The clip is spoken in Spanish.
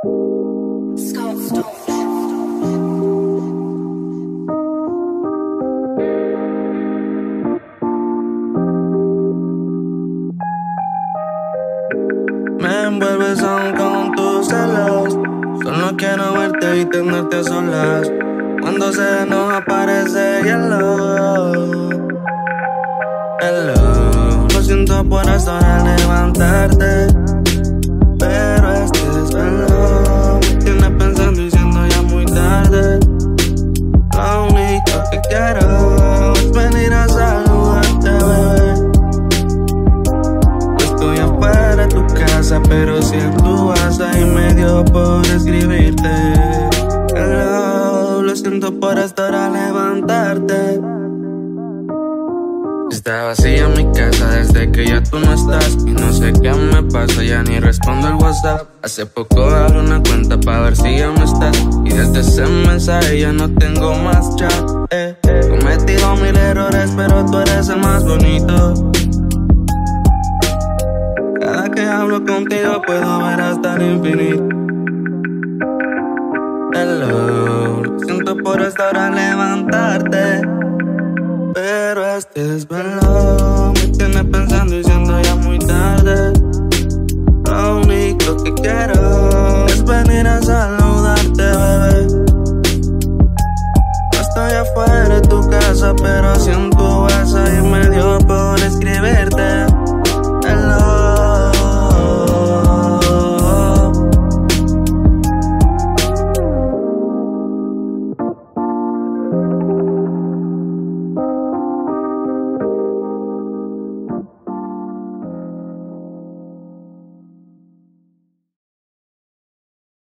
Me envuelves aún con tus celos. Solo quiero verte y tenerte a solas. Cuando se nos aparece hielo. Hello. Lo siento por esto al levantarte. Quiero venir a saludarte, bebé. Estoy afuera de tu casa, pero si en tu casa y me dio por escribirte. Hello, lo siento por estar a levantarte. Está vacía mi casa desde que ya tú no estás. Y no sé qué me pasa, ya ni respondo el WhatsApp. Hace poco abrí una cuenta para ver si ya no estás Y desde ese mensaje ya no tengo más chat. Eh, eh. Cometido mil errores, pero tú eres el más bonito. Cada que hablo contigo puedo ver hasta el infinito. Hello, lo siento por estar a levantarte pero este desvelado me tiene pensando y siendo ya muy tarde. Lo único que quiero es venir a saludarte, bebé. No estoy afuera de tu casa, pero siento esa